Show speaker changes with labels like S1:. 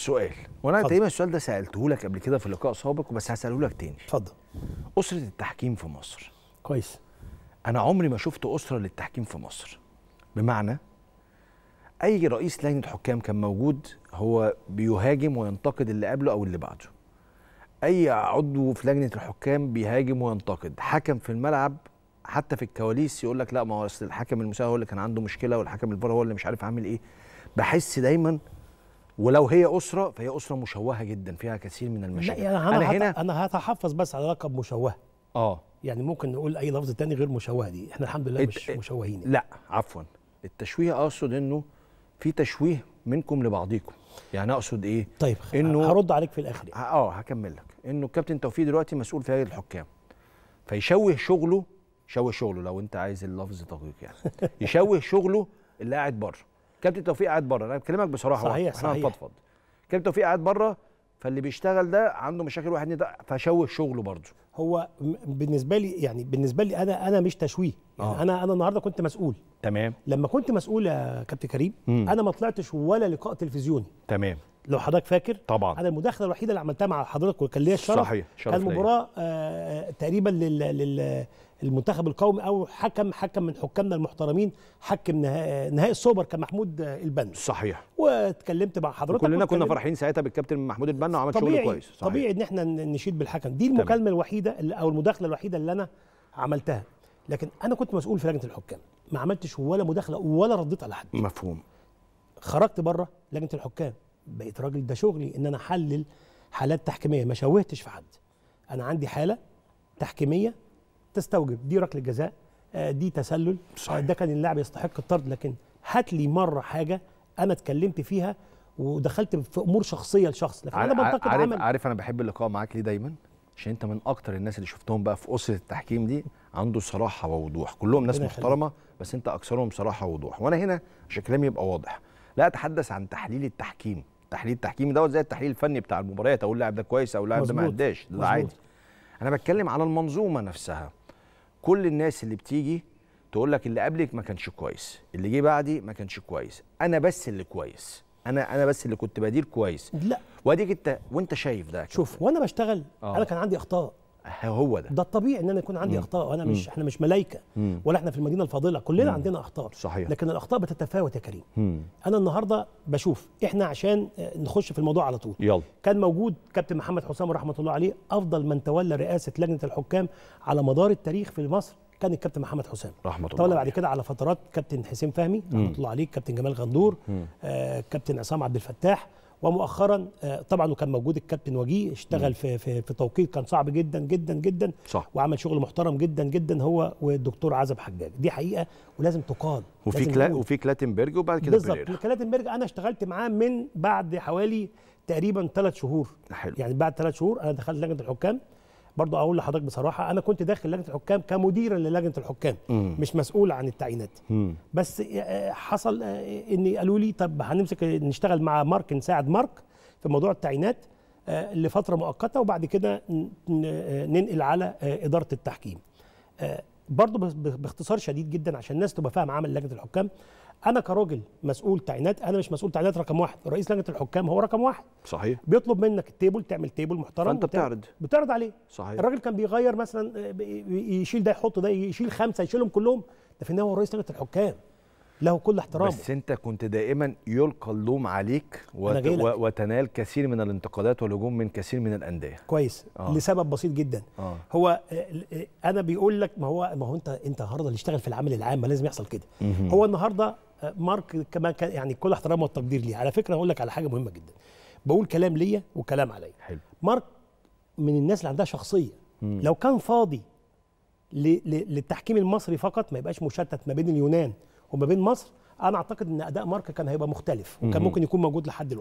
S1: سؤال.
S2: وأنا.
S1: تقريبا السؤال ده سالته لك قبل كده في لقاء سابق بس هساله لك تاني.
S2: اتفضل.
S1: أسرة التحكيم في مصر.
S2: كويس.
S1: أنا عمري ما شفت أسرة للتحكيم في مصر. بمعنى أي رئيس لجنة حكام كان موجود هو بيهاجم وينتقد اللي قبله أو اللي بعده. أي عضو في لجنة الحكام بيهاجم وينتقد. حكم في الملعب حتى في الكواليس يقول لك لا ما هو أصل الحكم المساعد هو اللي كان عنده مشكلة والحكم الفار هو اللي مش عارف عامل إيه. بحس دايما ولو هي أسرة فهي أسرة مشوهة جدا فيها كثير من المشاكل
S2: يعني
S1: أنا,
S2: هت-
S1: هنا
S2: أنا هتحفظ بس على لقب مشوه.
S1: آه.
S2: يعني ممكن نقول أي لفظ تاني غير مشوه دي. إحنا الحمد لله مش مشوهين.
S1: لا عفوا. التشويه أقصد إنه في تشويه منكم لبعضيكم. يعني أقصد إيه؟
S2: طيب
S1: إنه-
S2: هرد عليك في الآخر.
S1: ه- آه هكمل لك. إنه الكابتن توفيق دلوقتي مسؤول في هيئة الحكام. فيشوه شغله يشوه شغله لو أنت عايز اللفظ دقيق يعني. يشوه شغله اللي قاعد بره. كابتن توفيق قاعد بره. أنا بكلمك بصراحة
S2: صحيح، صحيح.
S1: هنفضفض. كابتن توفيق قاعد بره فاللي بيشتغل ده عنده مشاكل واحد تلاتة، فشوه شغله برضه.
S2: هو بالنسبة لي يعني بالنسبة لي أنا أنا مش تشويه. يعني
S1: آه.
S2: أنا أنا النهارده كنت مسؤول.
S1: تمام.
S2: لما كنت مسؤول يا كابتن كريم
S1: مم.
S2: أنا ما طلعتش ولا لقاء تلفزيوني.
S1: تمام.
S2: لو حضرتك فاكر
S1: طبعا.
S2: أنا المداخلة الوحيدة اللي عملتها مع حضرتك وكان ليا الشرف
S1: صحيح شرف
S2: كان. مباراة آه، تقريبا لل لل المنتخب القومي أو حكم حكم من حكامنا المحترمين حكم نهائي, السوبر كان محمود البنا.
S1: صحيح.
S2: واتكلمت مع حضرتك
S1: كلنا كنا فرحين ساعتها بالكابتن محمود البنا وعمل شغل كويس. صحيح.
S2: طبيعي إن إحنا نشيد بالحكم. دي المكالمة الوحيدة اللي أو المداخلة الوحيدة اللي أنا عملتها. لكن أنا كنت مسؤول في لجنة الحكام. ما عملتش ولا مداخلة ولا رديت على حد.
S1: مفهوم.
S2: خرجت بره لجنة الحكام. بقيت راجل ده شغلي إن أنا أحلل حالات تحكيمية. ما شوهتش في حد. أنا عندي حالة تحكيمية تستوجب. دي ركلة جزاء آه، دي تسلل.
S1: صحيح.
S2: آه، ده كان اللاعب يستحق الطرد. لكن هات لي مرة حاجة أنا اتكلمت فيها ودخلت في أمور شخصية لشخص. لكن
S1: أنا
S2: بنتقد
S1: عارف,
S2: عمل.
S1: عارف أنا بحب اللقاء معاك ليه دايما؟ عشان أنت من أكتر الناس اللي شفتهم بقى في أسرة التحكيم دي عنده صراحة ووضوح. كلهم ناس. محترمة بس أنت أكثرهم صراحة ووضوح. وأنا هنا عشان كلامي يبقى واضح. لا أتحدث عن تحليل التحكيم. تحليل التحكيم دوت زي التحليل الفني بتاع المباريات أقول اللاعب ده كويس أو اللاعب ده ما. اداش ده. عادي أنا بتكلم على المنظومة نفسها. كل الناس اللي بتيجي تقول لك اللي قبلك ما كانش كويس اللي جه بعدي ما كانش كويس. أنا بس اللي كويس. أنا أنا بس اللي كنت بدير كويس.
S2: لا.
S1: وأديك أنت وأنت شايف ده.
S2: شوف وأنا بشتغل
S1: آه.
S2: أنا كان عندي أخطاء.
S1: هو ده
S2: ده الطبيعي إن أنا يكون عندي أخطاء وأنا مش إحنا مش ملايكة
S1: مم.
S2: ولا إحنا في المدينة الفاضلة كلنا عندنا أخطاء
S1: صحيح.
S2: لكن الأخطاء بتتفاوت يا كريم
S1: مم.
S2: أنا النهارده بشوف إحنا عشان آه، نخش في الموضوع على طول
S1: يلا
S2: كان موجود كابتن محمد حسام رحمة الله عليه أفضل من تولى رئاسة لجنة الحكام على مدار التاريخ في مصر كان الكابتن محمد حسام
S1: رحمة الله
S2: تولى بعد. كده على فترات كابتن حسين فهمي رحمة الله عليه كابتن جمال غندور
S1: مم.
S2: آه كابتن عصام عبد الفتاح ومؤخرا آه طبعا وكان موجود الكابتن وجيه اشتغل في في في توقيت كان صعب جدا جدا جدا
S1: صح.
S2: وعمل شغل محترم جدا جدا هو والدكتور عزب حجاج. دي حقيقة ولازم تقال
S1: وفي كلا. وفي كلاتنبرج وبعد كده
S2: بالظبط كلاتنبرج أنا اشتغلت معاه من بعد حوالي تقريبا ثلاث شهور.
S1: حلو.
S2: يعني بعد ثلاث شهور أنا دخلت لجنة الحكام. برضه أقول لحضرتك بصراحة أنا كنت داخل لجنة الحكام كمدير للجنة الحكام
S1: مم.
S2: مش مسؤول عن التعيينات. بس آه، حصل آه، ان قالوا لي طب هنمسك نشتغل مع مارك نساعد مارك في موضوع التعيينات آه، لفترة مؤقتة وبعد كده آه، ننقل على آه، إدارة التحكيم بس- باختصار شديد جدا عشان الناس تبقى فاهمة عمل لجنة الحكام. أنا كراجل مسؤول تعيينات أنا مش مسؤول تعيينات رقم واحد. رئيس لجنة الحكام هو رقم واحد.
S1: صحيح.
S2: بيطلب منك ال table تعمل table محترم فأنت
S1: بتعرض.
S2: بتعرض عليه.
S1: صحيح.
S2: الراجل كان بيغير مثلا يشيل ده يحط ده يشيل خمسة يشيلهم كلهم. ده في النهاية هو رئيس لجنة الحكام. له كل احترامه.
S1: بس انت كنت دائما يلقى اللوم عليك وت... وتنال كثير من الانتقادات والهجوم من كثير من الأندية.
S2: كويس.
S1: آه.
S2: لسبب بسيط جدا.
S1: آه.
S2: هو آه، آه، أنا بيقول لك ما هو ما هو أنت أنت النهارده اللي اشتغل في العمل العام ما لازم يحصل كده.
S1: مهم.
S2: هو النهارده آه، مارك كمان كان يعني كل احترام والتقدير ليه. على فكرة هقول لك على حاجة مهمة جدا. بقول كلام ليا وكلام عليا. مارك من الناس اللي عندها شخصية.
S1: مم.
S2: لو كان فاضي للتحكيم المصري فقط ما يبقاش مشتت ما بين اليونان وما بين مصر أنا أعتقد إن أداء مارك كان هيبقى مختلف وكان. ممكن يكون موجود لحد دلوقتي